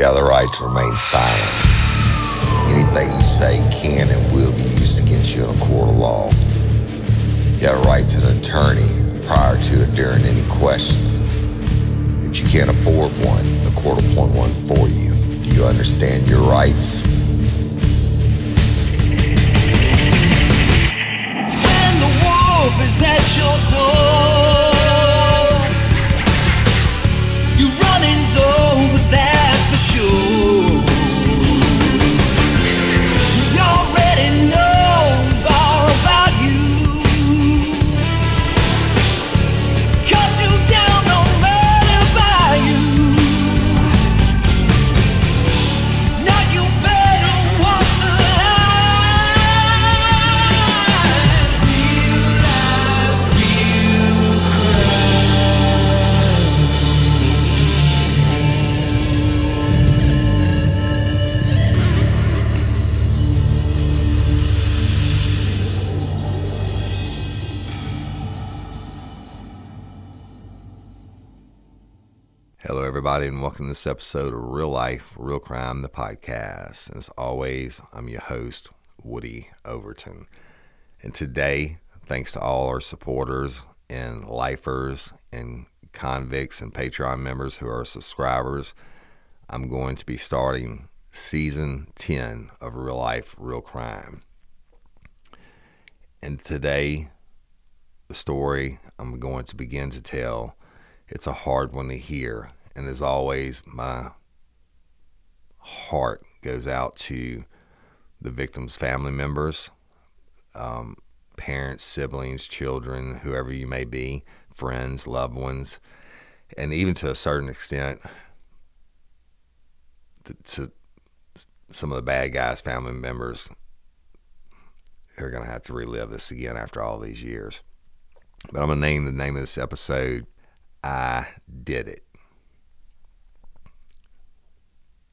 You have the right to remain silent. Anything you say can and will be used against you in a court of law. You have a right to an attorney prior to or during any question. If you can't afford one, the court will appoint one for you. Do you understand your rights? When the wolf is at your door, everybody, and welcome to this episode of Real Life, Real Crime, the podcast. And as always, I'm your host, Woody Overton. And today, thanks to all our supporters and lifers and convicts and Patreon members who are subscribers, I'm going to be starting season 10 of Real Life, Real Crime. And today, the story I'm going to begin to tell it's a hard one to hear. And as always, my heart goes out to the victim's family members, um, parents, siblings, children, whoever you may be, friends, loved ones, and even to a certain extent, to, to some of the bad guys' family members who are going to have to relive this again after all these years. But I'm going to name the name of this episode I Did It.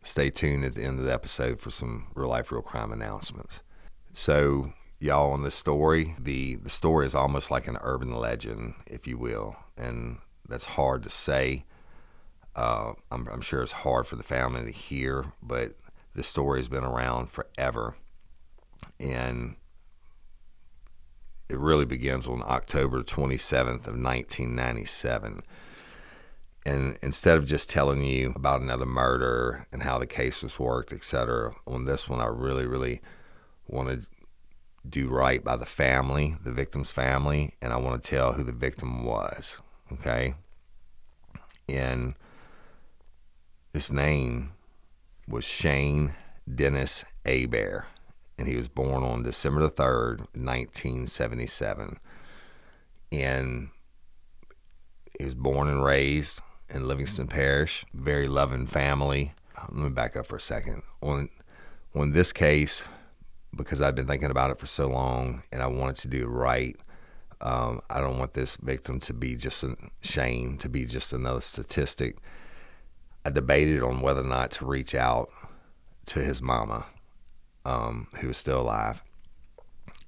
Stay tuned at the end of the episode for some real life, real crime announcements. So, y'all, on this story, the, the story is almost like an urban legend, if you will. And that's hard to say. Uh, I'm, I'm sure it's hard for the family to hear, but this story has been around forever. And it really begins on October 27th of 1997. And instead of just telling you about another murder and how the case was worked, et cetera, on this one, I really, really want to do right by the family, the victim's family, and I want to tell who the victim was. Okay. And his name was Shane Dennis Hebert and he was born on December the 3rd, 1977. And he was born and raised in Livingston Parish, very loving family. Let me back up for a second. On on this case, because I've been thinking about it for so long and I wanted to do it right, um, I don't want this victim to be just a Shane, to be just another statistic. I debated on whether or not to reach out to his mama um, who was still alive,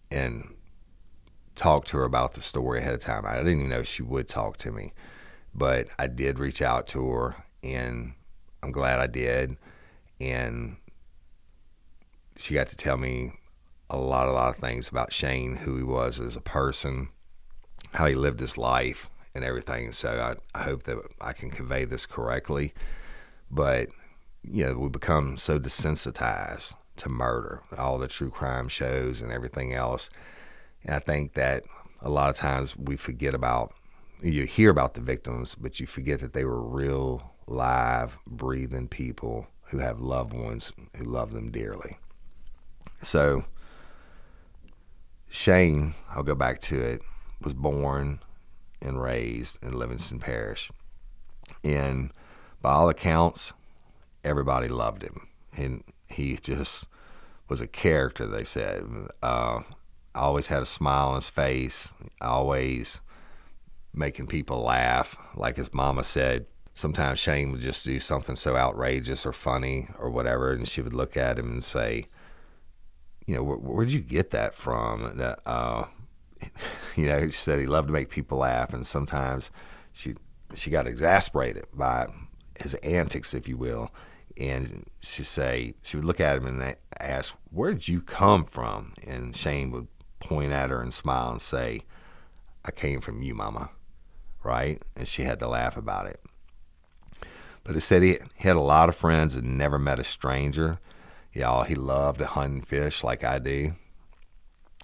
and talk to her about the story ahead of time. I didn't even know she would talk to me, but I did reach out to her, and I'm glad I did. And she got to tell me a lot, a lot of things about Shane, who he was as a person, how he lived his life, and everything. So I, I hope that I can convey this correctly. But you know, we become so desensitized to murder, all the true crime shows and everything else. And I think that a lot of times we forget about, you hear about the victims, but you forget that they were real, live, breathing people who have loved ones who love them dearly. So, Shane, I'll go back to it, was born and raised in Livingston Parish. And by all accounts, everybody loved him. And he just was a character, they said. Uh, always had a smile on his face, always making people laugh. Like his mama said, sometimes Shane would just do something so outrageous or funny or whatever, and she would look at him and say, you know, where, where'd you get that from? That, uh, you know, she said he loved to make people laugh, and sometimes she she got exasperated by his antics, if you will. and she say she would look at him and ask, "Where did you come from?" And Shane would point at her and smile and say, "I came from you, Mama." Right? And she had to laugh about it. But he said he, had a lot of friends and never met a stranger. Y'all, he loved to hunt and fish like I do.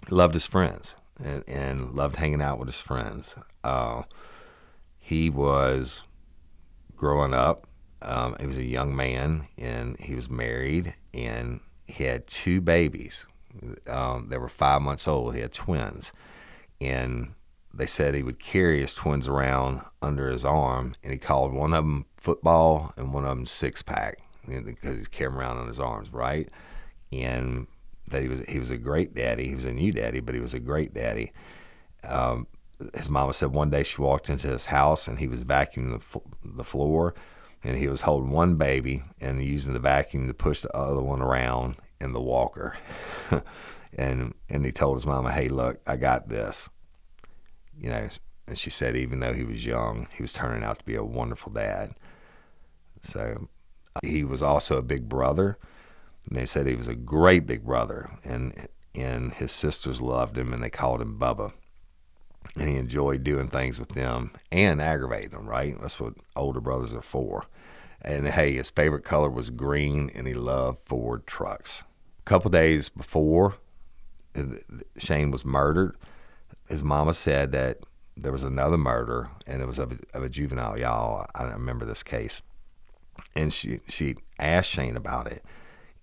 He loved his friends and, and loved hanging out with his friends. Uh, he was growing up. Um, he was a young man and he was married and he had two babies. Um, they were five months old. He had twins. And they said he would carry his twins around under his arm and he called one of them football and one of them six pack because he carried them around on his arms, right? And that he was he was a great daddy. He was a new daddy, but he was a great daddy. Um, his mama said one day she walked into his house and he was vacuuming the, the floor, and he was holding one baby and using the vacuum to push the other one around in the walker. and and he told his mama, "Hey, look, I got this." You know, and she said even though he was young, he was turning out to be a wonderful dad. So he was also a big brother. And they said he was a great big brother, and and his sisters loved him, and they called him Bubba. And he enjoyed doing things with them and aggravating them. Right? That's what older brothers are for. And hey, his favorite color was green, and he loved Ford trucks. A couple days before uh, Shane was murdered, his mama said that there was another murder, and it was of a, of a juvenile. Y'all, I remember this case and she she asked Shane about it,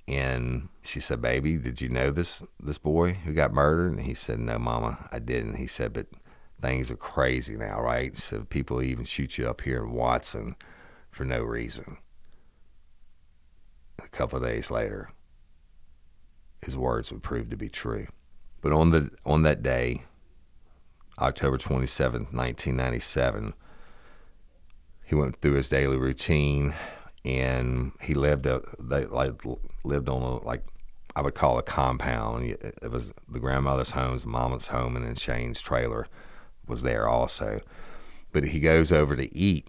and she said, "Baby, did you know this this boy who got murdered?" And he said, "No, Mama, I didn't." He said, "But things are crazy now, right?" He said, "People even shoot you up here in Watson for no reason." A couple days later, his words would prove to be true. But on the on that day, October twenty seventh, nineteen ninety seven, he went through his daily routine and he lived a, they like lived on a like I would call a compound. It was the grandmother's home, the mama's home, and then Shane's trailer was there also. But he goes over to eat,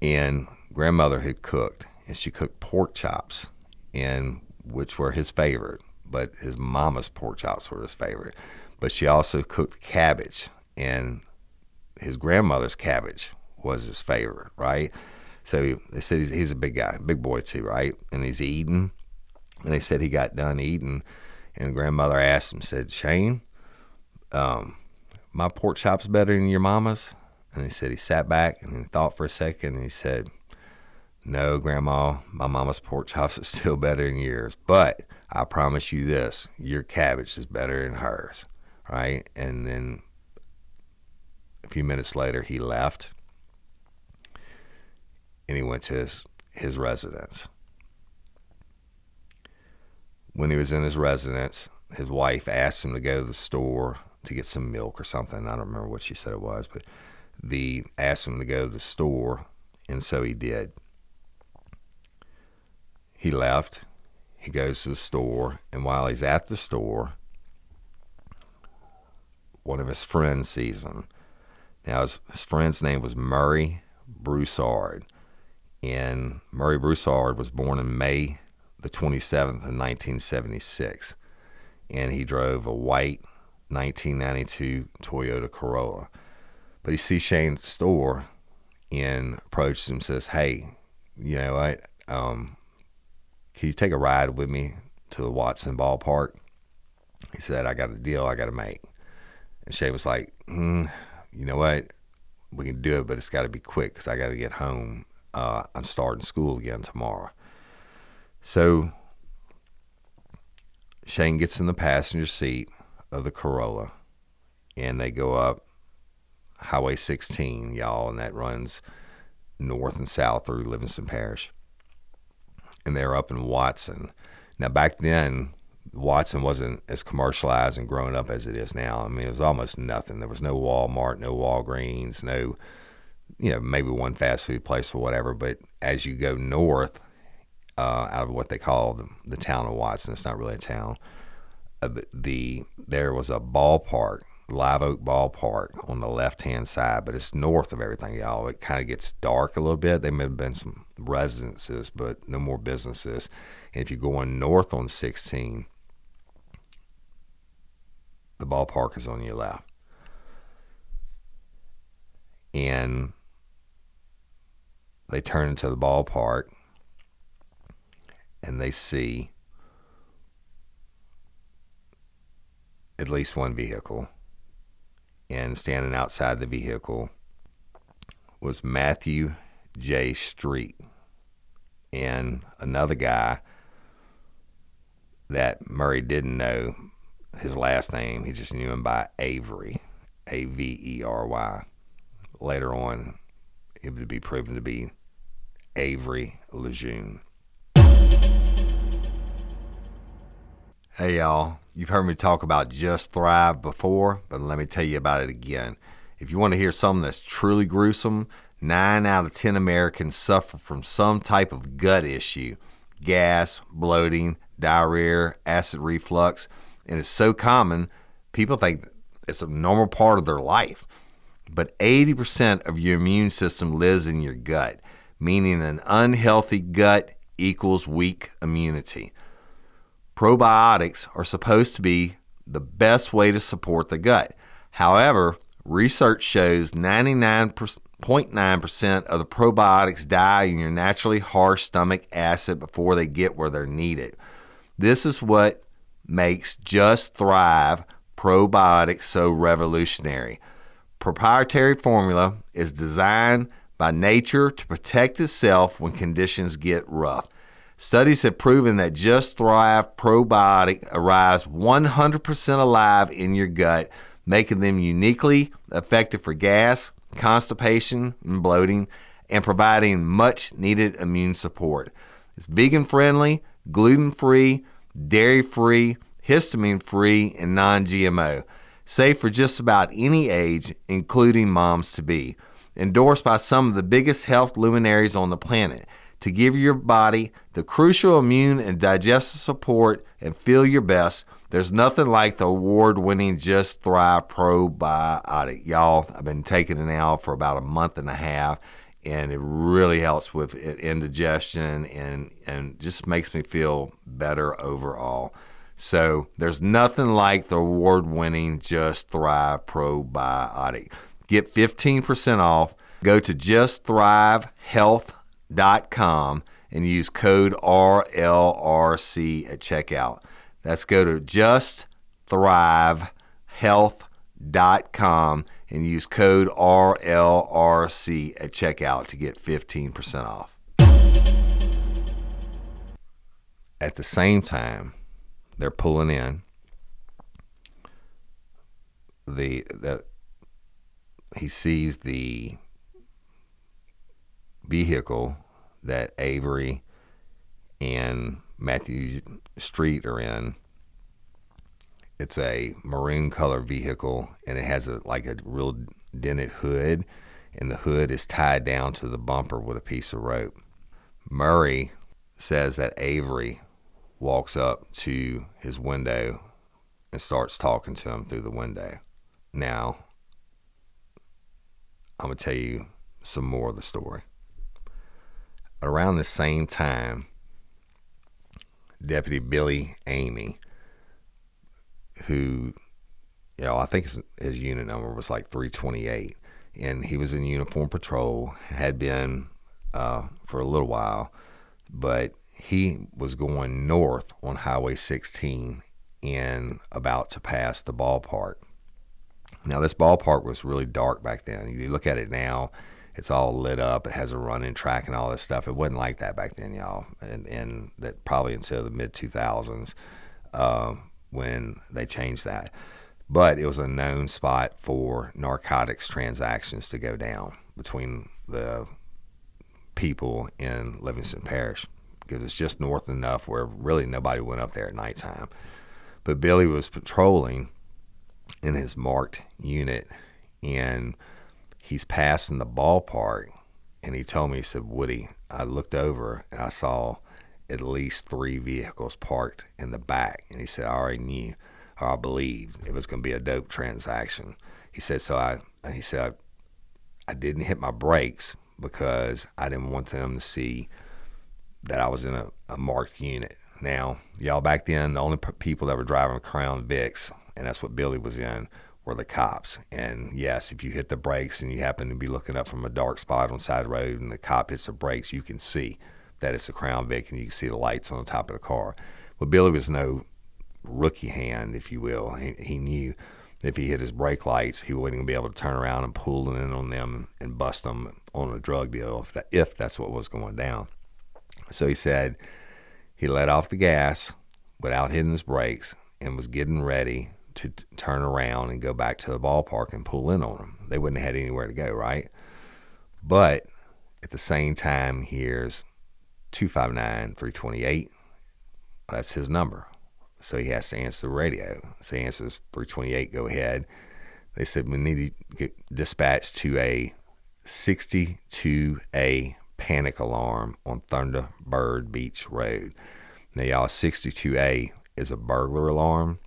and grandmother had cooked, and she cooked pork chops, and which were his favorite. But his mama's pork chops were his favorite. But she also cooked cabbage, and his grandmother's cabbage was his favorite, right? So they said he's, he's a big guy, big boy too, right? And he's eating. And they said he got done eating. And grandmother asked him, said, Shane, um, my pork chop's better than your mama's? And he said he sat back and he thought for a second and he said, No, Grandma, my mama's pork chops is still better than yours. But I promise you this your cabbage is better than hers. Right? And then a few minutes later, he left and he went to his, his residence. When he was in his residence, his wife asked him to go to the store to get some milk or something. I don't remember what she said it was, but the asked him to go to the store, and so he did. He left. He goes to the store, and while he's at the store, one of his friends sees him. Now, his, his friend's name was Murray Broussard and Murray Broussard was born in May the 27th of 1976, and he drove a white 1992 Toyota Corolla. But he sees Shane at the store and approaches him and says, "Hey, you know what? Um, can you take a ride with me to the Watson ballpark?" He said, "I got a deal I got to make." And Shane was like, mm, "You know what? We can do it, but it's got to be quick because I got to get home uh, I'm starting school again tomorrow. So Shane gets in the passenger seat of the Corolla and they go up Highway 16, y'all, and that runs north and south through Livingston Parish. And they're up in Watson. Now, back then, Watson wasn't as commercialized and grown up as it is now. I mean, it was almost nothing. There was no Walmart, no Walgreens, no you know, maybe one fast food place or whatever. But as you go north, uh, out of what they call the, the, town of Watson, it's not really a town. Uh, the there was a ballpark Live Oak Ballpark on the left hand side, but it's north of everything, y'all. It kind of gets dark a little bit. There may have been some residences, but no more businesses. And if you're going north on 16, the ballpark is on your left. And they turn into the ballpark and they see at least one vehicle. And standing outside the vehicle was Matthew J. Street and another guy that Murray didn't know his last name. He just knew him by Avery, A V E R Y. Later on, it would be proven to be Avery Lejeune. Hey, y'all. You've heard me talk about Just Thrive before, but let me tell you about it again. If you want to hear something that's truly gruesome, 9 out of 10 Americans suffer from some type of gut issue gas, bloating, diarrhea, acid reflux, and it's so common, people think it's a normal part of their life. But 80% of your immune system lives in your gut, meaning an unhealthy gut equals weak immunity. Probiotics are supposed to be the best way to support the gut. However, research shows 99.9% of the probiotics die in your naturally harsh stomach acid before they get where they're needed. This is what makes Just Thrive probiotics so revolutionary. Proprietary formula is designed by nature to protect itself when conditions get rough. Studies have proven that Just Thrive probiotic arrives 100% alive in your gut, making them uniquely effective for gas, constipation, and bloating, and providing much needed immune support. It's vegan friendly, gluten free, dairy free, histamine free, and non GMO. Safe for just about any age, including moms to be. Endorsed by some of the biggest health luminaries on the planet to give your body the crucial immune and digestive support and feel your best. There's nothing like the award winning Just Thrive probiotic. Y'all, I've been taking it now for about a month and a half, and it really helps with indigestion and, and just makes me feel better overall. So there's nothing like the award winning Just Thrive probiotic. Get 15% off. Go to justthrivehealth.com com and use code RLRC at checkout. That's go to justthrivehealth.com and use code RLRC at checkout to get 15% off. At the same time, they're pulling in the the he sees the vehicle that Avery and Matthew Street are in. It's a maroon color vehicle and it has a like a real dented hood and the hood is tied down to the bumper with a piece of rope. Murray says that Avery walks up to his window and starts talking to him through the window. Now, I'm going to tell you some more of the story around the same time, Deputy Billy Amy, who, you know, I think his, his unit number was like 328, and he was in uniform patrol, had been uh, for a little while, but he was going north on Highway 16 and about to pass the ballpark. Now, this ballpark was really dark back then. You look at it now, it's all lit up. It has a running track and all this stuff. It wasn't like that back then, y'all. And, and that probably until the mid 2000s uh, when they changed that. But it was a known spot for narcotics transactions to go down between the people in Livingston Parish because it's just north enough where really nobody went up there at nighttime. But Billy was patrolling in his marked unit and he's passing the ballpark and he told me, he said, Woody, I looked over and I saw at least three vehicles parked in the back. And he said, I already knew. or I believed it was going to be a dope transaction. He said, so I, he said, I, didn't hit my brakes because I didn't want them to see that I was in a, a marked unit. Now, y'all back then, the only people that were driving Crown Vics, and that's what Billy was in, were the cops. And yes, if you hit the brakes and you happen to be looking up from a dark spot on side road and the cop hits the brakes, you can see that it's a Crown Vic and you can see the lights on the top of the car. But Billy was no rookie hand, if you will. He, he knew if he hit his brake lights, he wouldn't be able to turn around and pull in on them and bust them on a drug deal if, that, if that's what was going down. So he said he let off the gas without hitting his brakes and was getting ready to turn around and go back to the ballpark and pull in on them. They wouldn't have had anywhere to go, right? But at the same time, here's 259 328. That's his number. So he has to answer the radio. So he answers 328, go ahead. They said, we need to get dispatched to a 62A panic alarm on Thunderbird Beach Road. Now, y'all, 62A is a burglar alarm,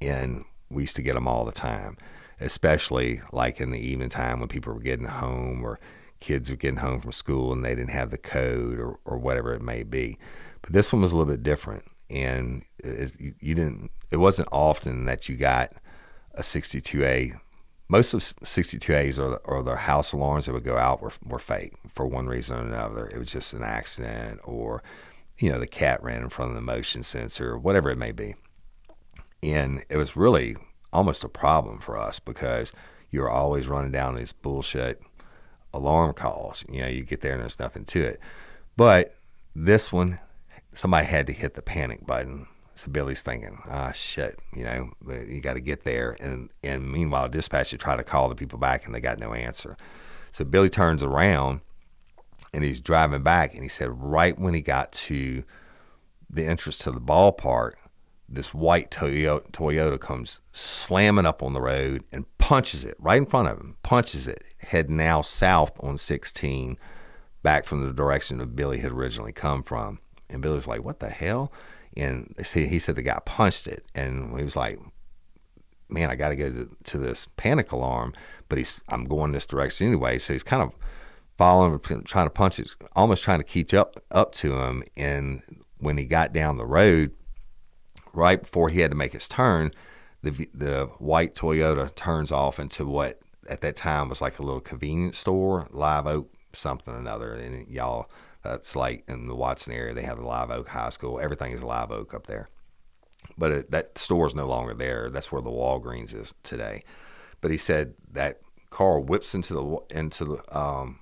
and we used to get them all the time, especially like in the evening time when people were getting home or kids were getting home from school and they didn't have the code or, or whatever it may be. But this one was a little bit different, and it, you didn't. It wasn't often that you got a 62A most of 62As or the, or house alarms that would go out were, were fake for one reason or another. It was just an accident or, you know, the cat ran in front of the motion sensor, whatever it may be. And it was really almost a problem for us because you were always running down these bullshit alarm calls. You know, you get there and there's nothing to it. But this one, somebody had to hit the panic button so Billy's thinking, ah, shit, you know, you got to get there. And, and meanwhile, dispatcher try to call the people back and they got no answer. So Billy turns around and he's driving back. And he said, right when he got to the entrance to the ballpark, this white Toyota, Toyota comes slamming up on the road and punches it right in front of him, punches it, heading now south on 16 back from the direction that Billy had originally come from. And Billy was like, what the hell? and he said the guy punched it, and he was like, "Man, I got to go to, to this panic alarm," but he's I'm going this direction anyway, so he's kind of following, trying to punch it, almost trying to catch up up to him. And when he got down the road, right before he had to make his turn, the the white Toyota turns off into what at that time was like a little convenience store, Live Oak something or another, and y'all that's like in the Watson area, they have a Live Oak High School. Everything is Live Oak up there. But it, that store is no longer there. That's where the Walgreens is today. But he said that car whips into the into the um,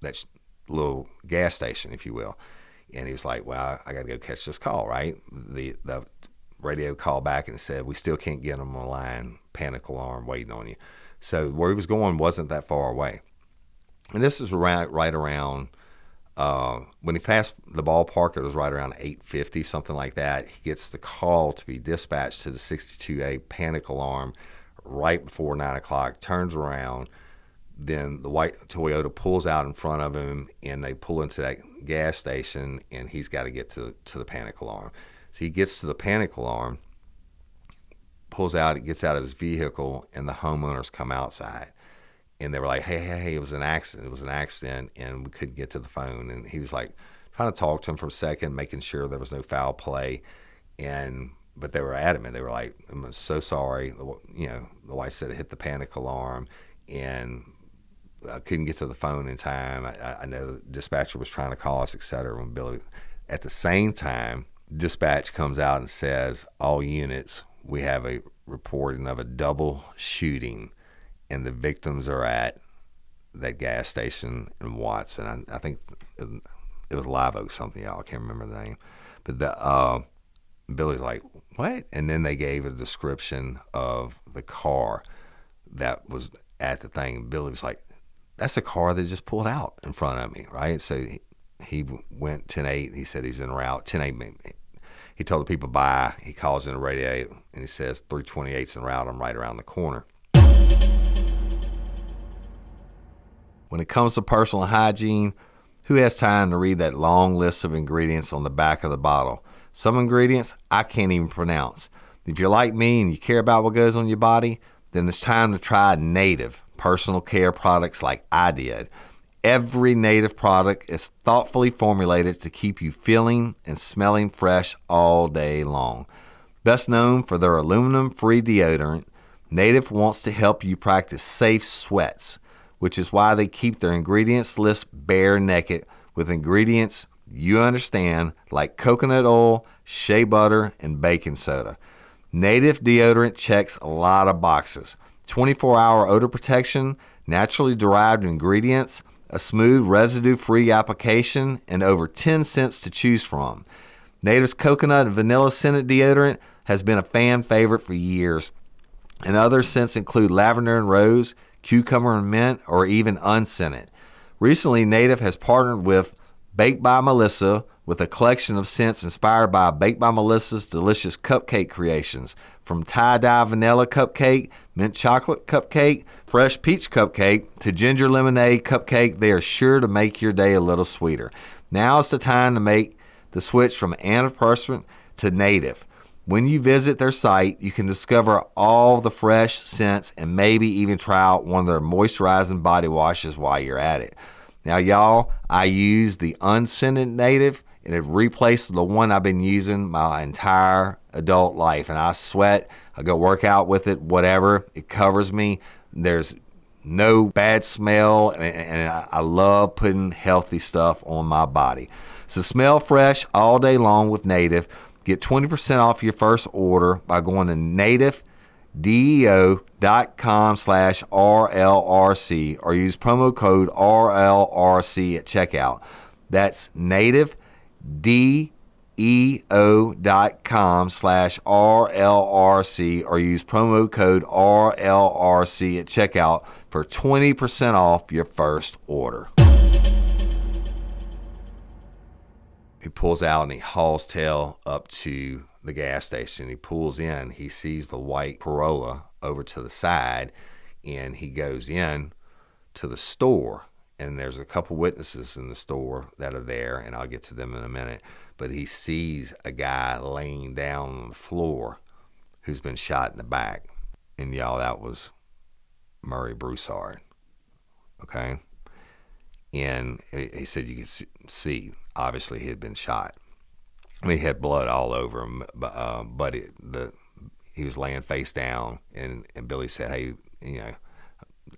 that little gas station, if you will, and he was like, "Well, I, I got to go catch this call." Right? The the radio called back and said, "We still can't get him on the line. Panic alarm waiting on you." So where he was going wasn't that far away, and this is right right around uh, when he passed the ballpark, it was right around 8:50, something like that. He gets the call to be dispatched to the 62A panic alarm right before nine o'clock. Turns around, then the white Toyota pulls out in front of him, and they pull into that gas station, and he's got to get to to the panic alarm. So he gets to the panic alarm, pulls out, he gets out of his vehicle, and the homeowners come outside and they were like, hey, hey, hey, it was an accident. It was an accident, and we couldn't get to the phone. And he was like trying to talk to him for a second, making sure there was no foul play. And but they were adamant. They were like, I'm so sorry. You know, the wife said it hit the panic alarm, and I couldn't get to the phone in time. I, I know the dispatcher was trying to call us, et cetera. When Billy, at the same time, dispatch comes out and says, all units, we have a reporting of a double shooting and the victims are at that gas station in Watson. I, I think it was Live Oak something, y'all. I can't remember the name. But the uh, Billy's like, what? And then they gave a description of the car that was at the thing. Billy was like, that's a car that just pulled out in front of me, right? So he, he went 10 8. He said he's en route. 10 8, he told the people bye. He calls in the radio and he says 328's en route. I'm right around the corner. When it comes to personal hygiene, who has time to read that long list of ingredients on the back of the bottle? Some ingredients I can't even pronounce. If you're like me and you care about what goes on your body, then it's time to try native personal care products like I did. Every native product is thoughtfully formulated to keep you feeling and smelling fresh all day long. Best known for their aluminum free deodorant, Native wants to help you practice safe sweats, which is why they keep their ingredients list bare naked with ingredients you understand like coconut oil, shea butter, and baking soda. Native deodorant checks a lot of boxes 24 hour odor protection, naturally derived ingredients, a smooth residue free application, and over 10 scents to choose from. Native's coconut and vanilla scented deodorant has been a fan favorite for years, and other scents include lavender and rose, cucumber and mint, or even unscented. Recently, Native has partnered with Baked by Melissa with a collection of scents inspired by Baked by Melissa's delicious cupcake creations, from tie dye vanilla cupcake, mint chocolate cupcake, fresh peach cupcake, to ginger lemonade cupcake. They are sure to make your day a little sweeter. Now is the time to make the switch from antiperspirant to native. When you visit their site, you can discover all the fresh scents and maybe even try out one of their moisturizing body washes while you're at it. Now, y'all, I use the unscented native and it replaced the one I've been using my entire adult life. And I sweat, I go work out with it, whatever. It covers me. There's no bad smell, and I love putting healthy stuff on my body. So smell fresh all day long with Native. Get 20% off your first order by going to native deo.com slash RLRC or use promo code RLRC at checkout. That's native deo.com slash RLRC or use promo code RLRC at checkout for 20% off your first order. He pulls out and he hauls tail up to the gas station. He pulls in, he sees the white Corolla over to the side, and he goes in to the store. And there's a couple witnesses in the store that are there, and I'll get to them in a minute. But he sees a guy laying down on the floor who's been shot in the back. And y'all, that was Murray Broussard. Okay? And he said you could see, obviously, he had been shot. He had blood all over him, but, uh, but it, the he was laying face down, and, and Billy said, "Hey, you know,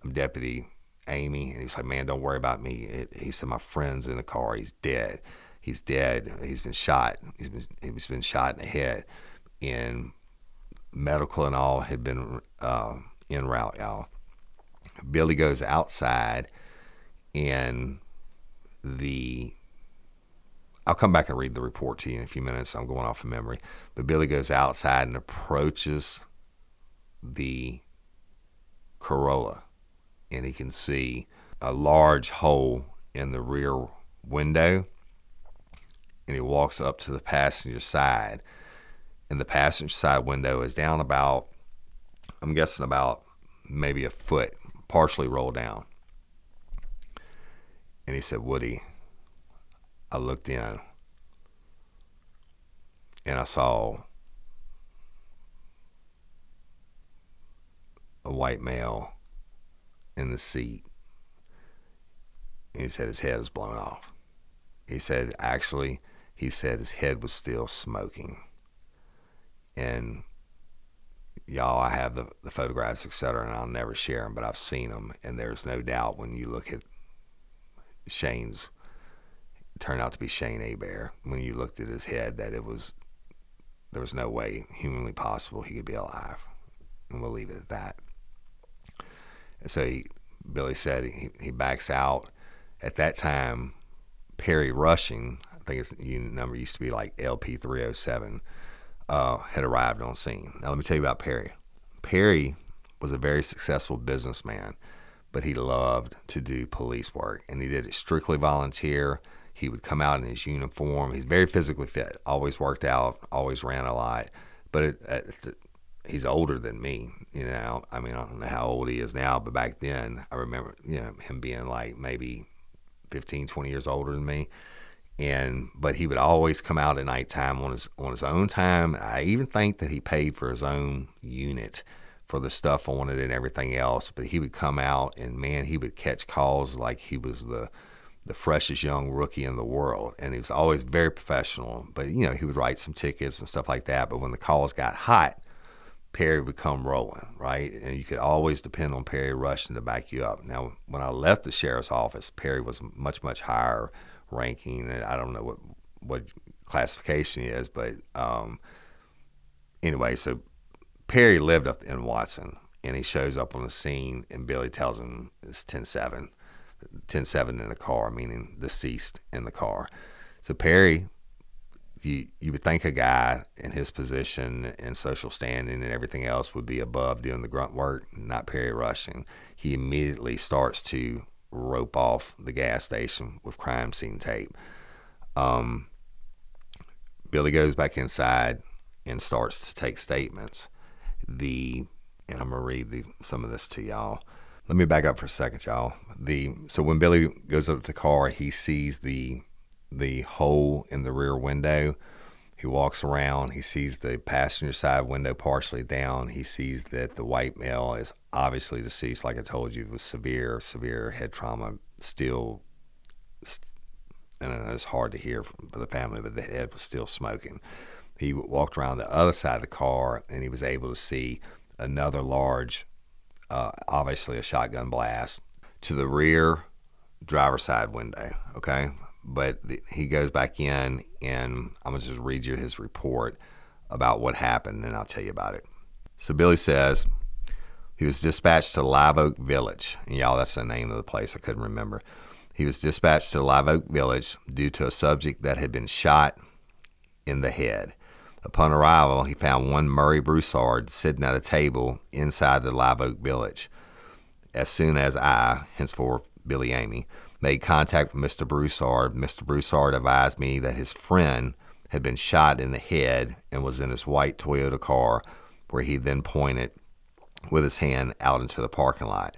I'm Deputy Amy," and he's like, "Man, don't worry about me." It, he said, "My friend's in the car. He's dead. He's dead. He's been shot. He's been he's been shot in the head, and medical and all had been uh, route, y'all." Billy goes outside, and the I'll come back and read the report to you in a few minutes. I'm going off of memory. But Billy goes outside and approaches the Corolla, and he can see a large hole in the rear window. And he walks up to the passenger side, and the passenger side window is down about, I'm guessing about maybe a foot, partially rolled down. And he said, Woody, I looked in and I saw a white male in the seat. And he said his head was blown off. He said, actually, he said his head was still smoking. And y'all, I have the, the photographs, etc., and I'll never share them, but I've seen them. And there's no doubt when you look at Shane's turned out to be Shane Hebert when you looked at his head that it was there was no way humanly possible he could be alive. And we'll leave it at that. And so he, Billy said he, he backs out. At that time, Perry Rushing, think his unit number used to be like LP 307, uh, had arrived on scene. Now, let me tell you about Perry. Perry was a very successful businessman, but he loved to do police work, and he did it strictly volunteer. He would come out in his uniform. He's very physically fit, always worked out, always ran a lot. But it, it, he's older than me, you know. I mean, I don't know how old he is now, but back then, I remember, you know, him being like maybe 15, 20 years older than me. And but he would always come out at nighttime on his on his own time. I even think that he paid for his own unit for the stuff on it and everything else. But he would come out and man, he would catch calls like he was the the freshest young rookie in the world, and he was always very professional. But you know, he would write some tickets and stuff like that. But when the calls got hot, Perry would come rolling, right? And you could always depend on Perry Rushing to back you up. Now, when I left the sheriff's office, Perry was much much higher ranking, and I don't know what what classification is, but um, anyway, so Perry lived up in Watson, and he shows up on the scene, and Billy tells him it's 10-7 10-7 in the car, meaning deceased in the car. So Perry, you you would think a guy in his position and social standing and everything else would be above doing the grunt work, not Perry Rushing. He immediately starts to rope off the gas station with crime scene tape. Um, Billy goes back inside and starts to take statements. The and I'm gonna read these, some of this to y'all. Let me back up for a second, y'all. The so when Billy goes up to the car, he sees the the hole in the rear window. He walks around. He sees the passenger side window partially down. He sees that the white male is obviously deceased, like I told you, with severe, severe head trauma. Still, and it's hard to hear for the family, but the head was still smoking. He walked around the other side of the car, and he was able to see another large uh, obviously a shotgun blast to the rear driver's side window. Okay, but the, he goes back in, and I'm gonna just read you his report about what happened, and I'll tell you about it. So Billy says he was dispatched to Live Oak Village. Y'all, that's the name of the place. I couldn't remember. He was dispatched to Live Oak Village due to a subject that had been shot in the head. Upon arrival, he found one Murray Broussard sitting at a table inside the Live Oak Village. As soon as I, henceforth Billy Amy, made contact with Mr. Broussard, Mr. Broussard advised me that his friend had been shot in the head and was in his white Toyota car, where he then pointed with his hand out into the parking lot.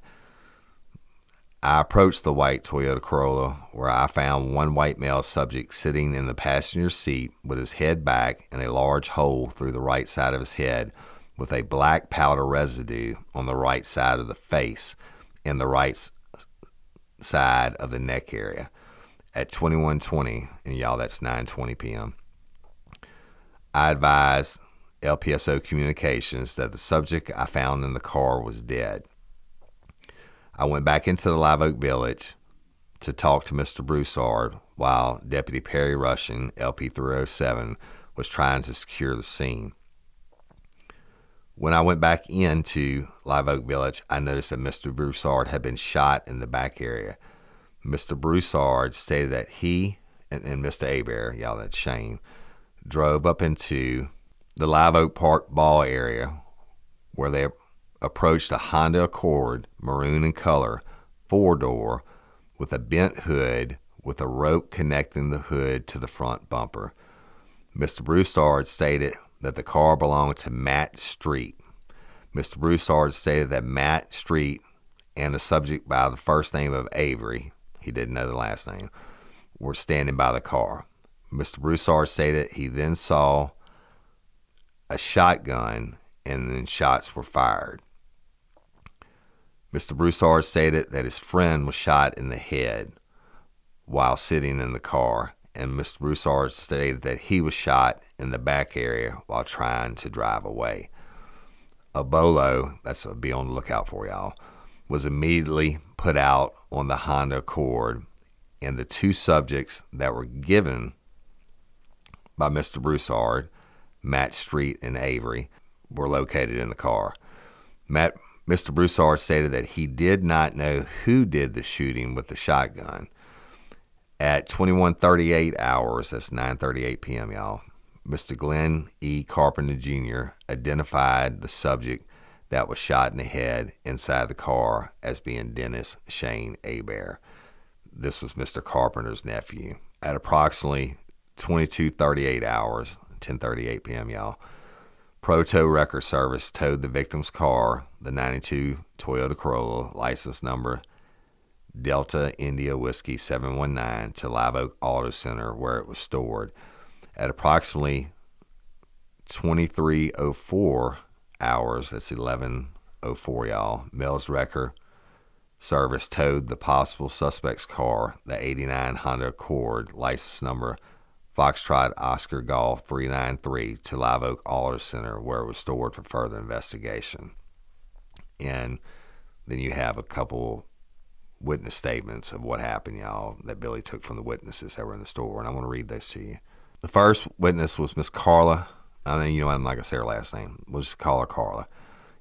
I approached the white Toyota Corolla where I found one white male subject sitting in the passenger seat with his head back and a large hole through the right side of his head with a black powder residue on the right side of the face and the right side of the neck area at 2120 and y'all that's 9:20 p.m. I advised LPSO Communications that the subject I found in the car was dead. I went back into the Live Oak Village to talk to Mr. Broussard while Deputy Perry Rushing, LP 307, was trying to secure the scene. When I went back into Live Oak Village, I noticed that Mr. Broussard had been shot in the back area. Mr. Broussard stated that he and, and Mr. Hebert, y'all, that's Shane, drove up into the Live Oak Park ball area where they approached a Honda Accord, maroon in color, four door, with a bent hood with a rope connecting the hood to the front bumper. Mr. Broussard stated that the car belonged to Matt Street. Mr. Broussard stated that Matt Street and the subject by the first name of Avery, he didn't know the last name, were standing by the car. Mr. Broussard stated he then saw a shotgun and then shots were fired. Mr. Broussard stated that his friend was shot in the head while sitting in the car, and Mr. Broussard stated that he was shot in the back area while trying to drive away. A bolo, that's a be on the lookout for y'all, was immediately put out on the Honda Accord, and the two subjects that were given by Mr. Broussard, Matt Street and Avery, were located in the car. Matt Mr. Broussard stated that he did not know who did the shooting with the shotgun. At 21:38 hours, that's 9:38 p.m., y'all. Mr. Glenn E. Carpenter Jr. identified the subject that was shot in the head inside the car as being Dennis Shane Hebert. This was Mr. Carpenter's nephew. At approximately 22:38 hours, 10:38 p.m., y'all. Pro Tow Wrecker Service towed the victim's car, the 92 Toyota Corolla, license number Delta India Whiskey 719 to Live Oak Auto Center where it was stored. At approximately 2304 hours, that's 1104 y'all, Mel's Wrecker service towed the possible suspect's car, the 89 Honda Accord, license number Foxtrot Oscar Golf 393 to Live Oak Auto Center where it was stored for further investigation. And then you have a couple witness statements of what happened, y'all, that Billy took from the witnesses that were in the store. And I want to read those to you. The first witness was Miss Carla. I mean, you know, I'm not going to say her last name. We'll just call her Carla.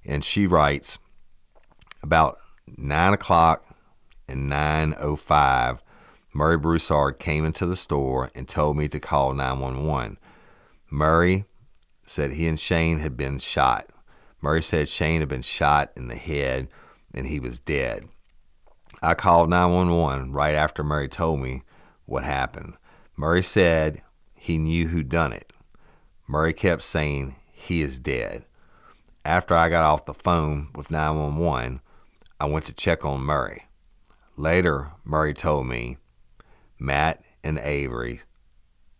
And she writes about 9 o'clock and 9.05, Murray Broussard came into the store and told me to call 911. Murray said he and Shane had been shot. Murray said Shane had been shot in the head and he was dead. I called 911 right after Murray told me what happened. Murray said he knew who done it. Murray kept saying he is dead. After I got off the phone with 911, I went to check on Murray. Later, Murray told me Matt and Avery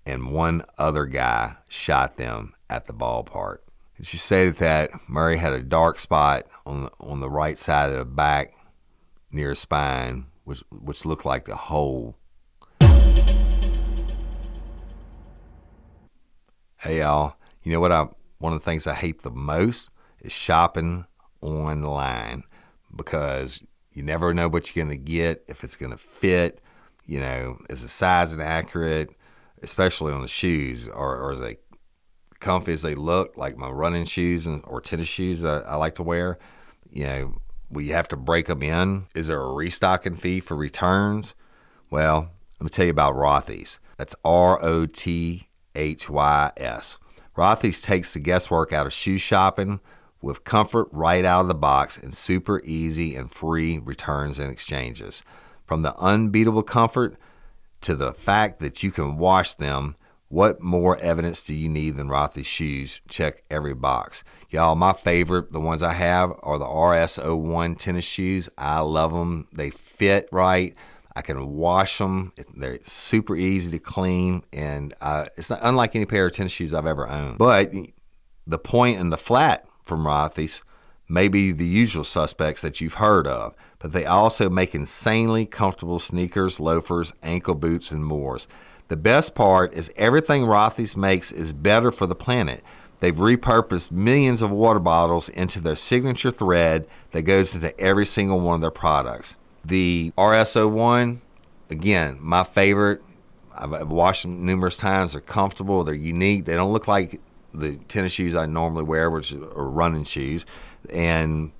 and one other guy shot them at the ballpark. And she stated that Murray had a dark spot on the, on the right side of the back near his spine, which, which looked like a hole. Hey, y'all, you know what? I, one of the things I hate the most is shopping online because you never know what you're going to get, if it's going to fit, you know, is the size inaccurate, especially on the shoes, or, or is they comfy as they look, like my running shoes and, or tennis shoes that I like to wear. You know, we have to break them in. Is there a restocking fee for returns? Well, let me tell you about Rothy's. That's R O T H Y S. Rothy's takes the guesswork out of shoe shopping with comfort right out of the box and super easy and free returns and exchanges. From the unbeatable comfort to the fact that you can wash them, what more evidence do you need than Rothy's shoes? Check every box. Y'all, my favorite, the ones I have, are the RS01 tennis shoes. I love them. They fit right. I can wash them. They're super easy to clean, and uh, it's not unlike any pair of tennis shoes I've ever owned. But the point and the flat from Rothy's may be the usual suspects that you've heard of, but they also make insanely comfortable sneakers, loafers, ankle boots, and more. The best part is everything Rothy's makes is better for the planet. They've repurposed millions of water bottles into their signature thread that goes into every single one of their products. The RSO1, again, my favorite. I've washed them numerous times. They're comfortable, they're unique, they don't look like the tennis shoes I normally wear, which are running shoes, and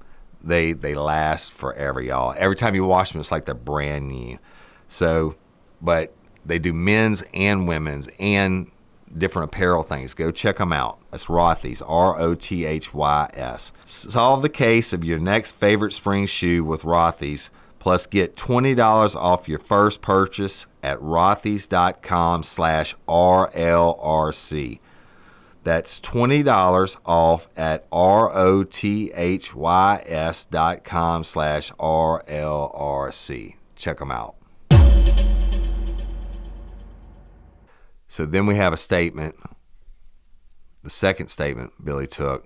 they they last forever, y'all. Every time you wash them, it's like they're brand new. So, but they do men's and women's and different apparel things. Go check them out. That's Rothy's, R O T H Y S. Solve the case of your next favorite spring shoe with Rothy's. Plus, get $20 off your first purchase at rothys.com slash RLRC. That's $20 off at R-O-T-H-Y-S dot com slash R-L-R-C. Check them out. So then we have a statement, the second statement Billy took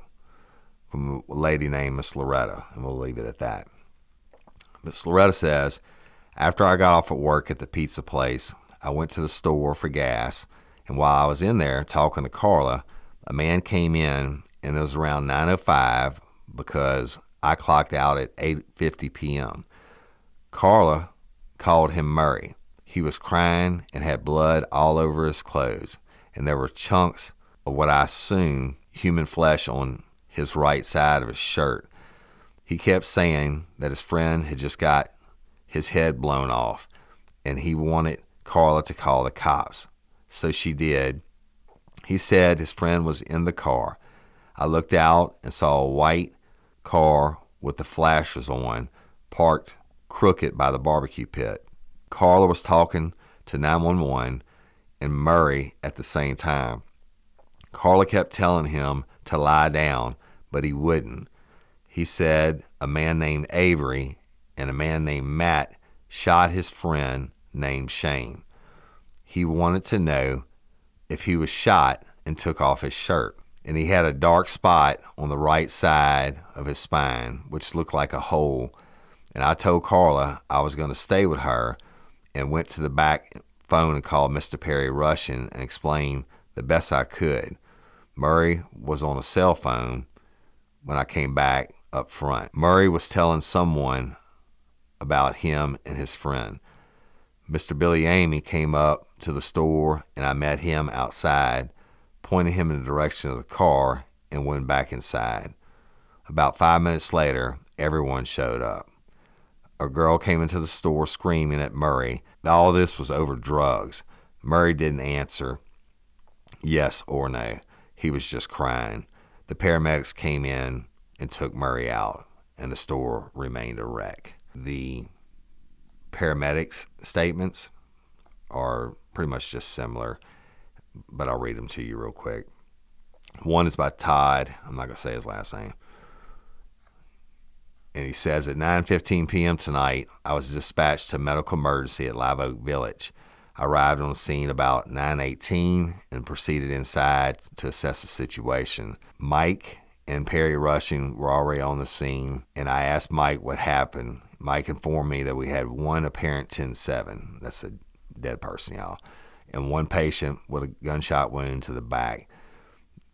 from a lady named Miss Loretta, and we'll leave it at that. Miss Loretta says, after I got off at work at the pizza place, I went to the store for gas, and while I was in there talking to Carla, a man came in and it was around 9:05 because I clocked out at 8:50 p.m. Carla called him Murray. He was crying and had blood all over his clothes, and there were chunks of what I assume human flesh on his right side of his shirt. He kept saying that his friend had just got his head blown off and he wanted Carla to call the cops. So she did, he said his friend was in the car. I looked out and saw a white car with the flashers on parked crooked by the barbecue pit. Carla was talking to 911 and Murray at the same time. Carla kept telling him to lie down, but he wouldn't. He said a man named Avery and a man named Matt shot his friend named Shane. He wanted to know if he was shot and took off his shirt. And he had a dark spot on the right side of his spine, which looked like a hole. And I told Carla I was going to stay with her and went to the back phone and called Mr. Perry Rushing and explained the best I could. Murray was on a cell phone when I came back up front. Murray was telling someone about him and his friend. Mr. Billy Amy came up to the store and I met him outside, pointed him in the direction of the car, and went back inside. About five minutes later, everyone showed up. A girl came into the store screaming at Murray. All this was over drugs. Murray didn't answer yes or no. He was just crying. The paramedics came in and took Murray out, and the store remained a wreck. The paramedics' statements are pretty much just similar, but I'll read them to you real quick. One is by Todd. I'm not going to say his last name. And he says at 9:15 p.m. tonight, I was dispatched to medical emergency at Live Oak Village. I arrived on scene about 9:18 and proceeded inside to assess the situation. Mike and Perry Rushing were already on the scene, and I asked Mike what happened. Mike informed me that we had one apparent 10-7. That's a dead person, y'all, and one patient with a gunshot wound to the back.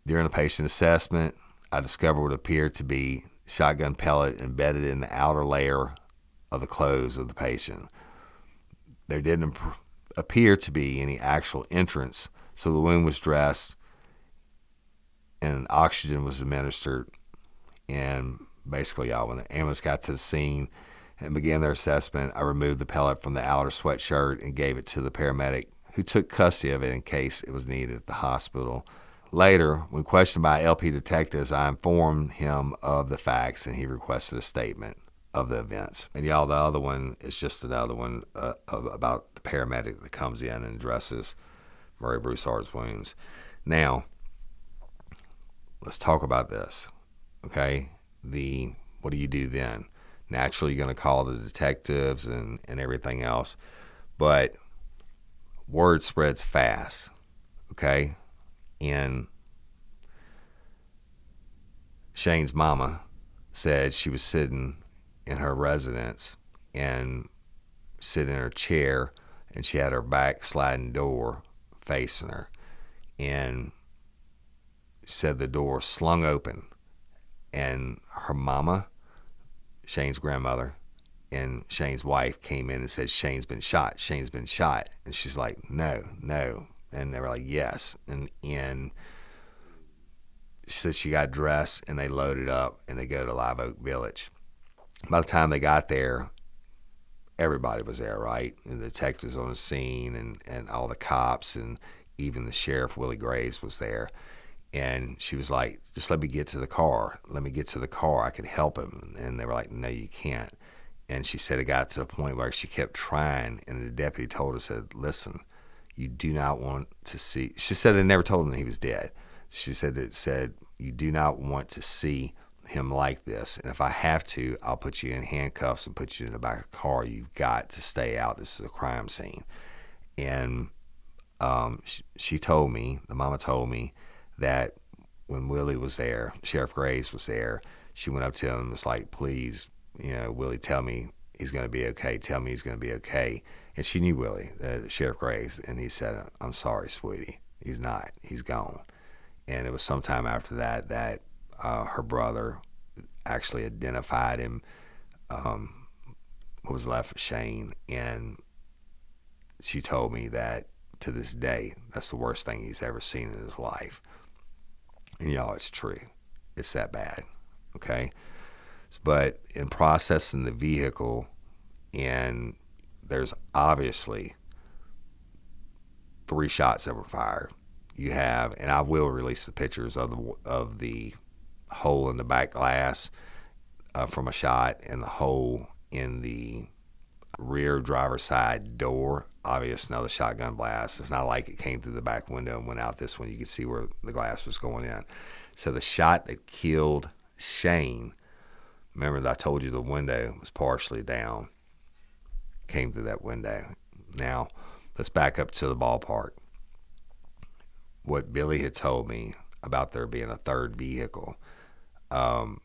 During the patient assessment, I discovered what appeared to be shotgun pellet embedded in the outer layer of the clothes of the patient. There didn't appear to be any actual entrance, so the wound was dressed and oxygen was administered. And basically, y'all, when the ambulance got to the scene and began their assessment, I removed the pellet from the outer sweatshirt and gave it to the paramedic who took custody of it in case it was needed at the hospital. Later, when questioned by LP detectives, I informed him of the facts and he requested a statement of the events. And y'all, the other one is just another one uh, about the paramedic that comes in and addresses Murray Broussard's wounds. Now, let's talk about this. Okay, the what do you do then? Naturally, you're going to call the detectives and and everything else, but word spreads fast. Okay, and Shane's mama said she was sitting in her residence and sitting in her chair and she had her back sliding door facing her and said the door slung open and her mama shane's grandmother and shane's wife came in and said shane's been shot shane's been shot and she's like no no and they were like, yes. And, and she said she got dressed and they loaded up and they go to Live Oak Village. By the time they got there, everybody was there, right? And the detectives on the scene and, and all the cops and even the sheriff, Willie Graves, was there. And she was like, just let me get to the car. Let me get to the car. I can help him. And they were like, no, you can't. And she said it got to the point where she kept trying. And the deputy told her, said, listen, you do not want to see. She said they never told him that he was dead. She said that said you do not want to see him like this. And if I have to, I'll put you in handcuffs and put you in the back of the car. You've got to stay out. This is a crime scene. And um, she, she told me, the mama told me that when Willie was there, Sheriff Graves was there, she went up to him and was like, please, you know, Willie, tell me he's going to be okay. Tell me he's going to be okay. And she knew Willie, uh, Sheriff Graves, and he said, I'm sorry, sweetie. He's not. He's gone. And it was sometime after that that uh, her brother actually identified him, um, what was left of Shane. And she told me that to this day, that's the worst thing he's ever seen in his life. And y'all, it's true. It's that bad. Okay. But in processing the vehicle and there's obviously three shots that were fired. You have, and I will release the pictures of the of the hole in the back glass uh, from a shot, and the hole in the rear driver's side door. Obvious, another shotgun blast. It's not like it came through the back window and went out this one. You could see where the glass was going in. So the shot that killed Shane. Remember that I told you the window was partially down came through that window. Now, let's back up to the ballpark. What Billy had told me about there being a third vehicle. Um,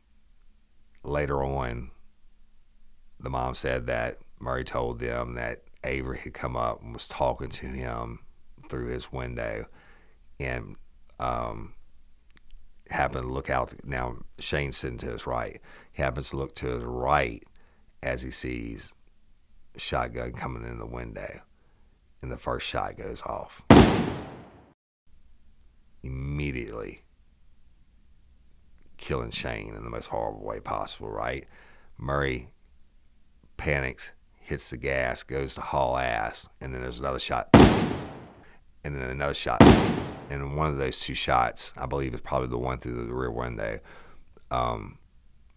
later on, the mom said that Murray told them that Avery had come up and was talking to him through his window and um, happened to look out. Now, Shane's sitting to his right. He happens to look to his right as he sees shotgun coming in the window, and the first shot goes off. Immediately killing Shane in the most horrible way possible, right? Murray panics, hits the gas, goes to haul ass, and then there's another shot, and then another shot. And one of those two shots, I believe, is probably the one through the rear window. Um,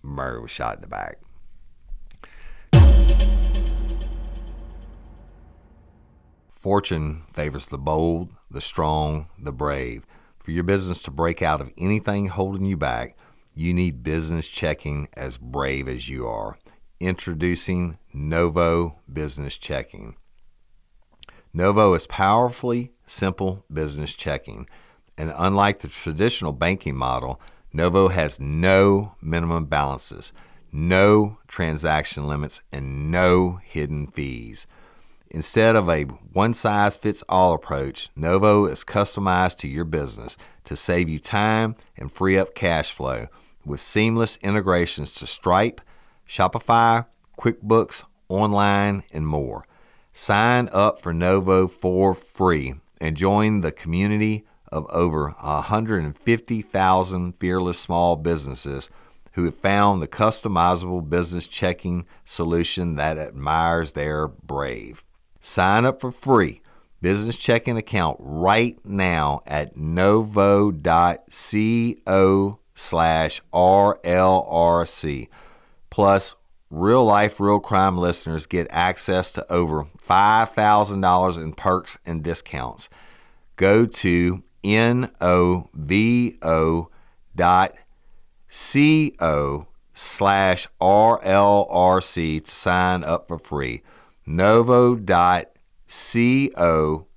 Murray was shot in the back. Fortune favors the bold, the strong, the brave. For your business to break out of anything holding you back, you need business checking as brave as you are. Introducing Novo Business Checking. Novo is powerfully simple business checking, and unlike the traditional banking model, Novo has no minimum balances, no transaction limits, and no hidden fees. Instead of a one size fits all approach, Novo is customized to your business to save you time and free up cash flow with seamless integrations to Stripe, Shopify, QuickBooks, online, and more. Sign up for Novo for free and join the community of over 150,000 fearless small businesses who have found the customizable business checking solution that admires their brave. Sign up for free business checking account right now at novo.co slash RLRC. Plus, real life, real crime listeners get access to over $5,000 in perks and discounts. Go to novo dot co slash RLRC to sign up for free novo.co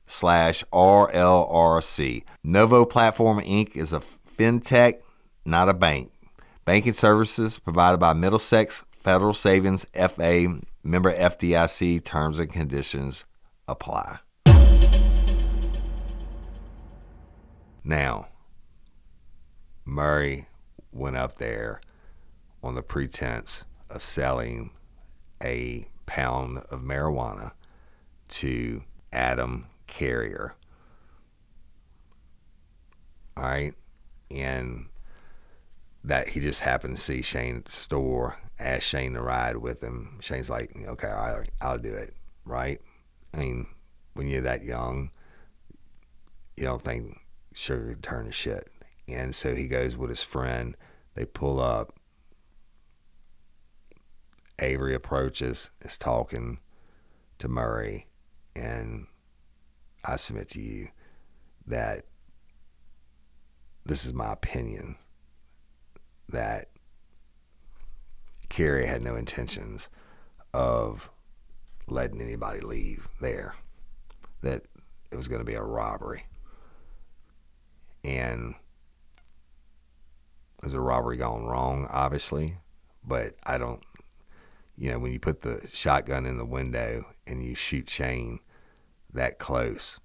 slash RLRC. Novo Platform Inc. is a fintech, not a bank. Banking services provided by Middlesex Federal Savings FA member FDIC terms and conditions apply. Now, Murray went up there on the pretense of selling a pound of marijuana to Adam Carrier. All right. And that he just happened to see Shane at the store, asked Shane to ride with him. Shane's like, okay, all right, I'll do it. Right. I mean, when you're that young, you don't think sugar could turn to shit. And so he goes with his friend. They pull up. Avery approaches, is talking to Murray, and I submit to you that this is my opinion that Carrie had no intentions of letting anybody leave there, that it was going to be a robbery. And there's a robbery gone wrong, obviously, but I don't you know, when you put the shotgun in the window and you shoot Shane that close,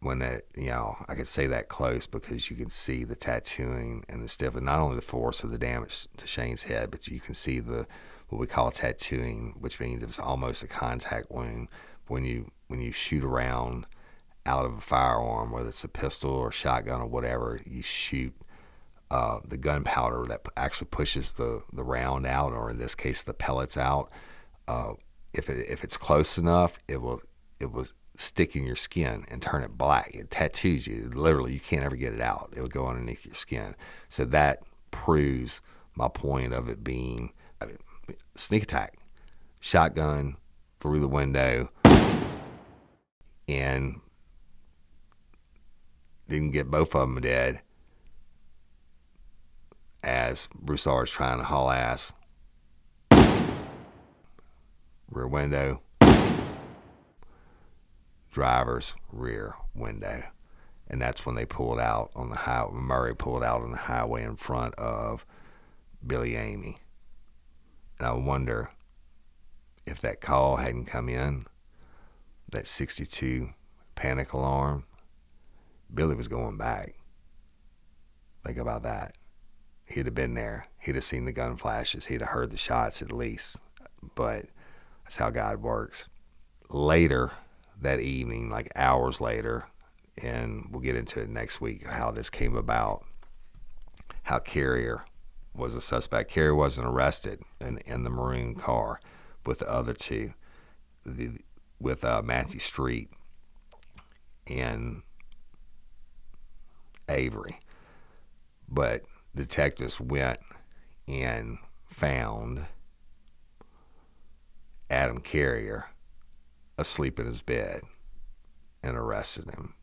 when that, you know, I could say that close because you can see the tattooing and the stuff, and not only the force of the damage to Shane's head, but you can see the what we call tattooing, which means it's almost a contact wound. When you when you shoot around out of a firearm, whether it's a pistol or shotgun or whatever, you shoot uh, the gunpowder that actually pushes the, the round out, or in this case, the pellets out. Uh, if it, if it's close enough, it will it will stick in your skin and turn it black. It tattoos you. Literally, you can't ever get it out. It will go underneath your skin. So that proves my point of it being I mean, sneak attack, shotgun through the window, and didn't get both of them dead as Broussard's trying to haul ass. Rear window, driver's rear window. And that's when they pulled out on the highway. Murray pulled out on the highway in front of Billy Amy. And I wonder if that call hadn't come in, that 62 panic alarm, Billy was going back. Think about that. He'd have been there. He'd have seen the gun flashes. He'd have heard the shots at least. But that's how God works. Later that evening, like hours later, and we'll get into it next week how this came about, how Carrier was a suspect. Carrier wasn't arrested in, in the maroon car with the other two, the, with uh, Matthew Street and Avery. But detectives went and found Adam Carrier asleep in his bed and arrested him.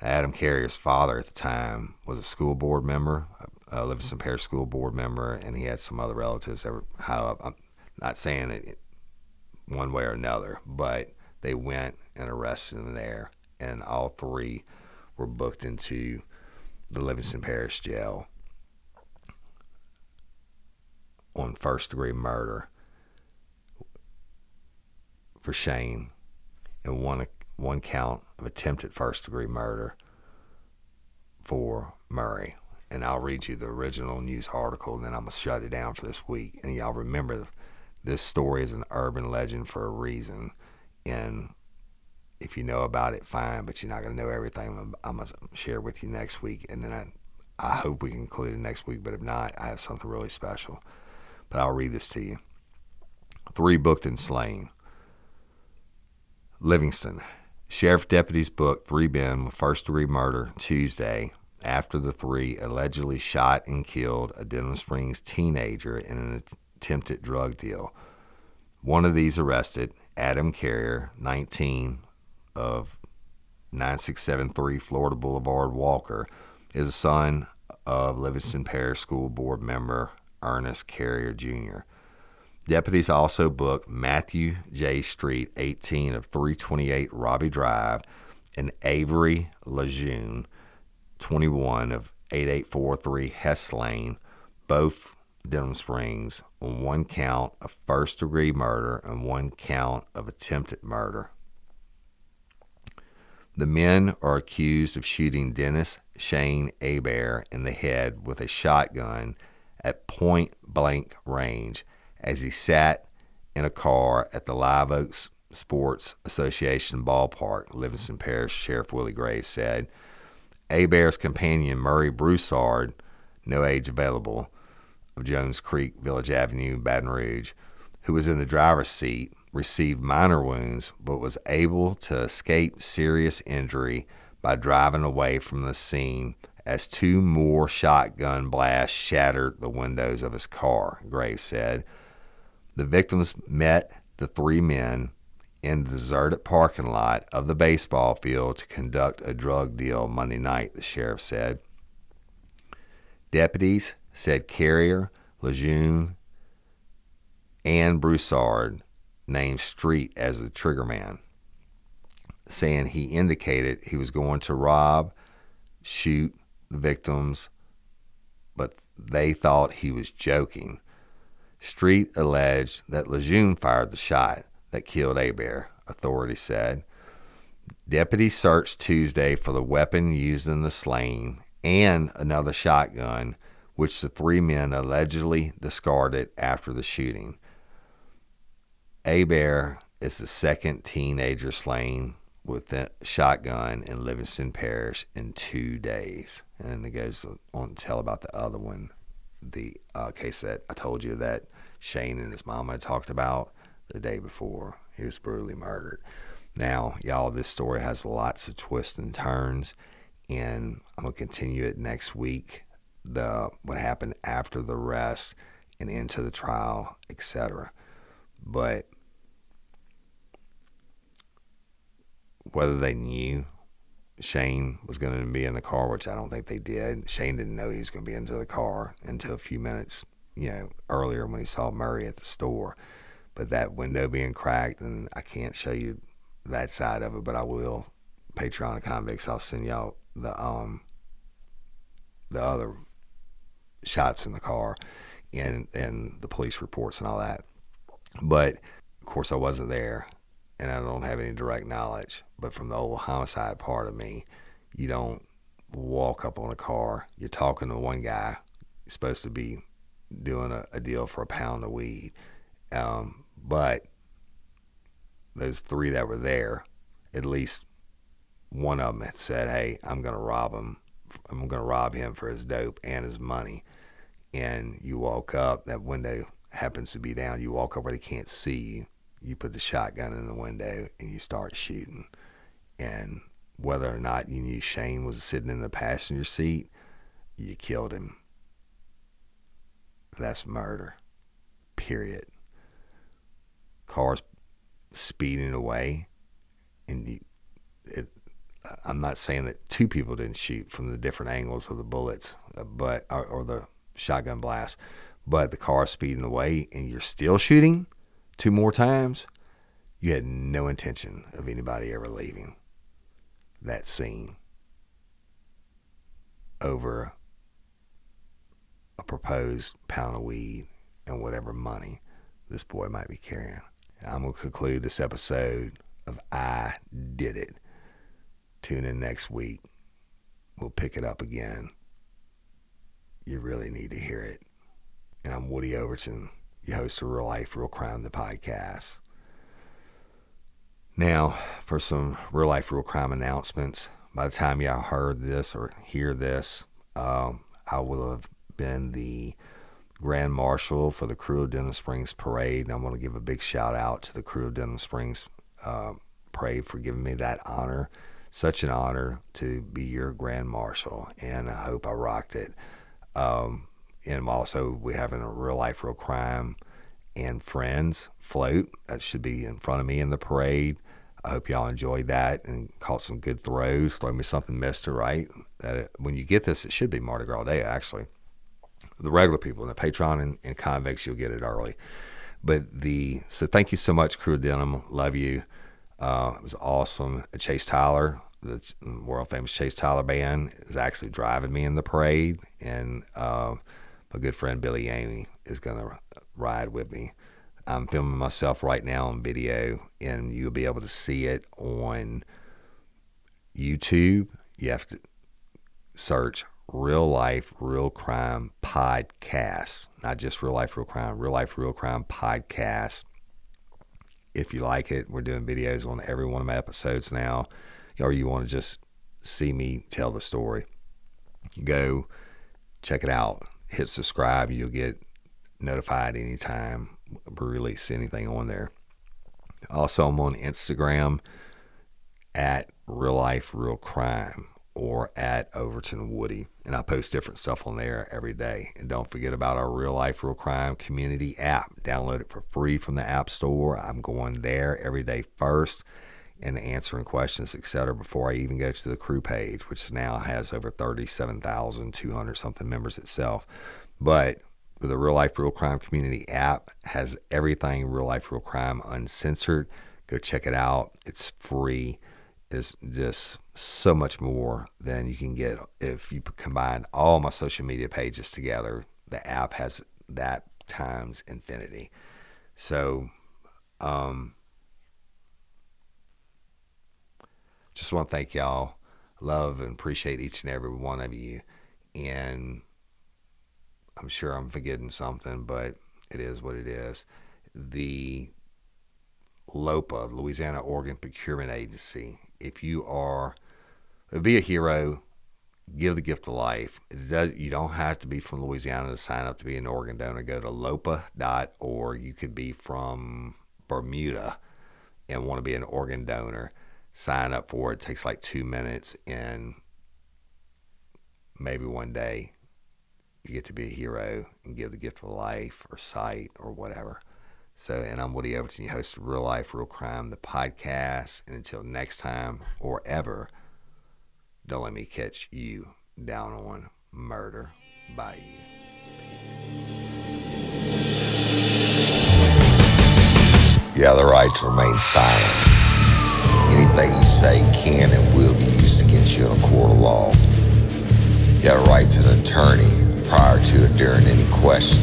Adam Carrier's father at the time was a school board member, a Livingston Parish School Board member, and he had some other relatives that were up. I'm not saying it one way or another, but they went and arrested him there, and all three were booked into the Livingston Parish Jail on first degree murder for Shane and one one count of attempted first degree murder for Murray. And I'll read you the original news article, and then I'm gonna shut it down for this week. And y'all remember, this story is an urban legend for a reason. And if you know about it, fine, but you're not gonna know everything. I'm, I'm gonna share with you next week, and then I, I hope we can include it next week. But if not, I have something really special. But I'll read this to you. Three booked and slain. Livingston. Sheriff deputies booked three men with first degree murder Tuesday after the three allegedly shot and killed a Denham Springs teenager in an attempted drug deal. One of these arrested, Adam Carrier, 19, of 9673 Florida Boulevard, Walker, is a son of Livingston Parish School Board member Ernest Carrier Jr. Deputies also booked Matthew J. Street, 18 of 328 Robbie Drive, and Avery Lejeune, 21 of 8843 Hess Lane, both Denham Springs, on one count of first degree murder and one count of attempted murder. The men are accused of shooting Dennis Shane Hebert in the head with a shotgun at point blank range as he sat in a car at the Live Oaks Sports Association ballpark, Livingston Parish Sheriff Willie Graves said. Hebert's companion, Murray Broussard, no age available, of Jones Creek, Village Avenue, Baton Rouge, who was in the driver's seat, received minor wounds but was able to escape serious injury by driving away from the scene as two more shotgun blasts shattered the windows of his car, Graves said. The victims met the three men in the deserted parking lot of the baseball field to conduct a drug deal Monday night, the sheriff said. Deputies said Carrier, Lejeune, and Broussard named Street as the triggerman, saying he indicated he was going to rob, shoot the victims, but they thought he was joking. Street alleged that Lejeune fired the shot that killed Hebert, authorities said. Deputies searched Tuesday for the weapon used in the slaying and another shotgun, which the three men allegedly discarded after the shooting. Hebert is the second teenager slain with a shotgun in Livingston Parish in two days. And it goes on to tell about the other one, the uh, case that I told you that Shane and his mama talked about the day before he was brutally murdered. Now, y'all, this story has lots of twists and turns, and I'm gonna continue it next week. The what happened after the arrest and into the trial, etc. But whether they knew Shane was going to be in the car, which I don't think they did. Shane didn't know he was going to be into the car until a few minutes you know, earlier when he saw Murray at the store. But that window being cracked, and I can't show you that side of it, but I will. Patreon convicts, I'll send y'all the um the other shots in the car and and the police reports and all that. But of course, I wasn't there, and I don't have any direct knowledge. But from the old homicide part of me, you don't walk up on a car. You're talking to one guy. You're supposed to be doing a, a deal for a pound of weed, um, but those three that were there, at least one of them had said, "Hey, I'm going to rob him. I'm going to rob him for his dope and his money." And you walk up, that window happens to be down. You walk up where they can't see you. You put the shotgun in the window and you start shooting. And whether or not you knew Shane was sitting in the passenger seat, you killed him. That's murder. Period. Cars speeding away, and it, I'm not saying that two people didn't shoot from the different angles of the bullets, uh, but or, or the shotgun blast, but the car speeding away, and you're still shooting two more times. You had no intention of anybody ever leaving that scene over a proposed pound of weed and whatever money this boy might be carrying. I'm going to conclude this episode of I Did It. Tune in next week. We'll pick it up again. You really need to hear it. And I'm Woody Overton, your host of Real Life, Real Crime, the podcast. Now, for some real life, real crime announcements. By the time y'all heard this or hear this, um, I will have been the Grand Marshal for the crew of Denham Springs Parade. And I want to give a big shout out to the crew of Denham Springs uh, Parade for giving me that honor. Such an honor to be your Grand Marshal, and I hope I rocked it. Um, and also, we're having a real life, real crime and friends float that should be in front of me in the parade. I hope y'all enjoyed that and caught some good throws. Throw me something, Mister. Right? That it, when you get this, it should be Mardi Gras Day actually the regular people, and the Patreon and, and convicts, you'll get it early. But the so thank you so much, Crew Denham. Love you. Uh, it was awesome. Chase Tyler, the world famous Chase Tyler band, is actually driving me in the parade, and uh, my good friend Billy Amy is to ride with me. I'm filming myself right now on video, and you'll be able to see it on YouTube. You have to search real life, real crime podcast. Not just real life, real crime, real life, real crime podcast. If you like it, we're doing videos on every one of my episodes now, or you want to just see me tell the story, go check it out. Hit subscribe. You'll get notified anytime we release anything on there. Also, I'm on Instagram at Real Life Real Crime or at Overton Woody. And I post different stuff on there every day. And don't forget about our Real Life Real Crime Community app. Download it for free from the App Store. I'm going there every day first and answering questions, etc., before I even go to the crew page, which now has over 37,200 something members itself. But the Real Life Real Crime Community app has everything Real Life Real Crime uncensored. Go check it out. It's free. It's just so much more than you can get if you combine all my social media pages together. The app has that times infinity. So, um, just want to thank y'all. Love and appreciate each and every one of you. And I'm sure I'm forgetting something, but it is what it is. The LOPA, Louisiana Organ Procurement Agency, if you are be a hero, give the gift of life. Does, you don't have to be from Louisiana to sign up to be an organ donor. Go to lopa.org. You could be from Bermuda and want to be an organ donor. Sign up for it. It takes like two minutes, and maybe one day you get to be a hero and give the gift of life or sight or whatever. So, and I'm Woody Overton, your host of Real Life, Real Crime, the podcast. And until next time or ever, don't let me catch you down on murder by you. You have the right to remain silent. Anything you say can and will be used against you in a court of law. You have a right to an attorney prior to or during any question.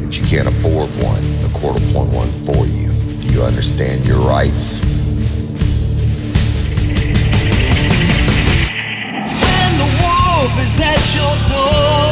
If you can't afford one, the court will appoint one for you. Do you understand your rights? Is at your door.